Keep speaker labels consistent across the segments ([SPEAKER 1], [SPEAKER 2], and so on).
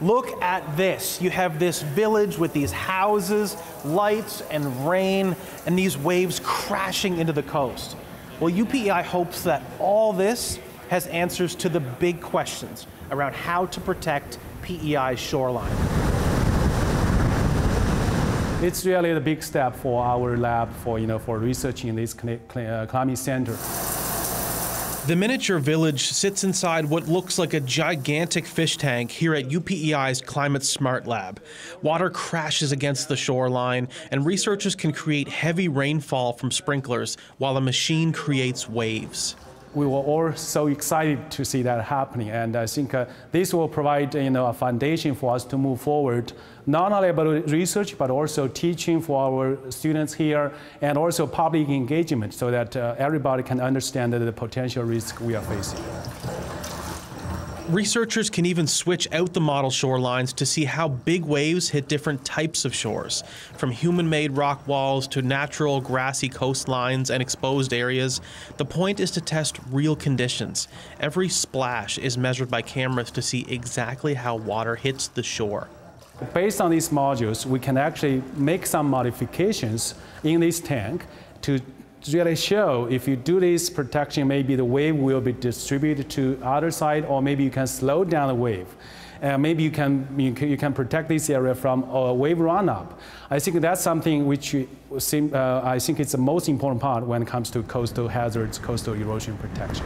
[SPEAKER 1] Look at this. You have this village with these houses, lights, and rain, and these waves crashing into the coast. Well, UPEI hopes that all this has answers to the big questions around how to protect PEI's shoreline.
[SPEAKER 2] It's really a big step for our lab for, you know, for researching this uh, climate center.
[SPEAKER 1] The miniature village sits inside what looks like a gigantic fish tank here at UPEI's Climate Smart Lab. Water crashes against the shoreline, and researchers can create heavy rainfall from sprinklers while a machine creates waves
[SPEAKER 2] we were all so excited to see that happening. And I think uh, this will provide you know, a foundation for us to move forward, not only about research, but also teaching for our students here and also public engagement so that uh, everybody can understand the potential risk we are facing.
[SPEAKER 1] Researchers can even switch out the model shorelines to see how big waves hit different types of shores, from human made rock walls to natural grassy coastlines and exposed areas. The point is to test real conditions. Every splash is measured by cameras to see exactly how water hits the shore.
[SPEAKER 2] Based on these modules, we can actually make some modifications in this tank to really show if you do this protection, maybe the wave will be distributed to other side, or maybe you can slow down the wave. Uh, maybe you can, you can, you can protect this area from a wave run-up. I think that's something which seem, uh, I think it's the most important part when it comes to coastal hazards, coastal erosion protection.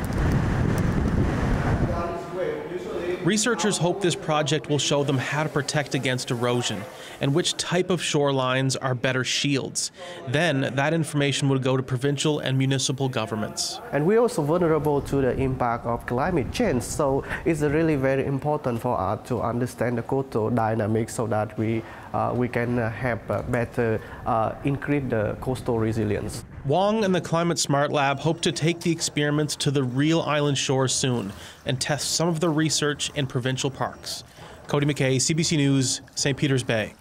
[SPEAKER 1] Researchers hope this project will show them how to protect against erosion and which type of shorelines are better shields. Then that information would go to provincial and municipal governments.
[SPEAKER 3] And we're also vulnerable to the impact of climate change, so it's really very important for us to understand the coastal dynamics so that we, uh, we can have better uh, increase the coastal resilience.
[SPEAKER 1] Wong and the Climate Smart Lab hope to take the experiments to the real island shore soon and test some of the research in provincial parks. Cody MacKay, CBC News, St. Peter's Bay.